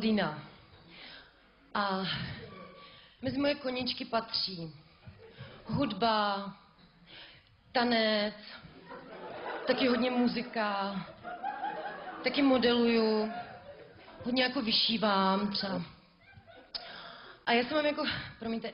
vína. A mezi moje koníčky patří hudba, tanec, taky hodně muzika, taky modeluju, hodně jako vyšívám třeba. A já jsem mám jako, promiňte,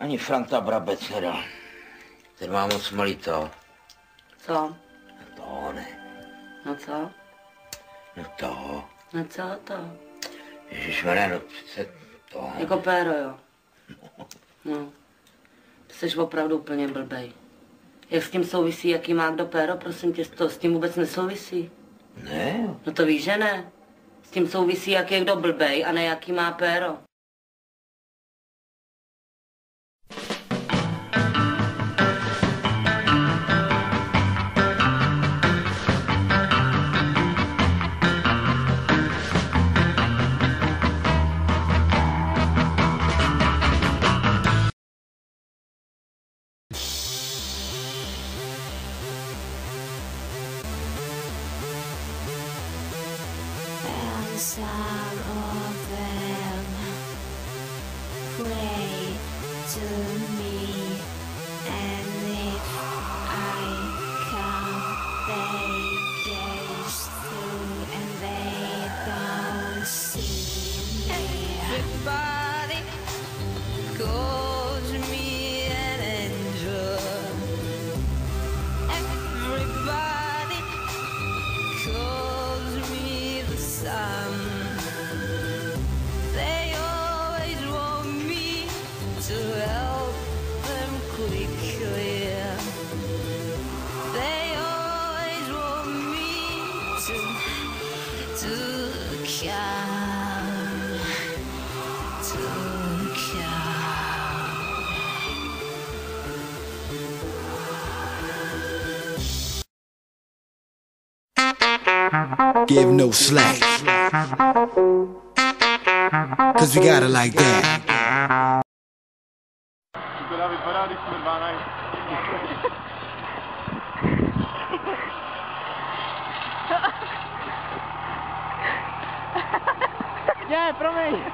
Ani Franta Brabec nedal. Ten má moc malito. Co? To ne. No co? No to. No co to? Ježišmarja, no přece to. Jako péro, jo. No. Jsi opravdu úplně blbej. Jak s tím souvisí, jaký má kdo péro, prosím tě, to s tím vůbec nesouvisí. Ne? No to víš, že ne. S tím souvisí, jak je kdo blbej a ne jaký má péro. Some of them pray to me, and if I come, they gaze through and they don't see me. Everybody calls to help them quickly. They always want me to to come to come. give no slack. Cause we got it like that. Teda vypadá, když jsme 12. Ne, promiň.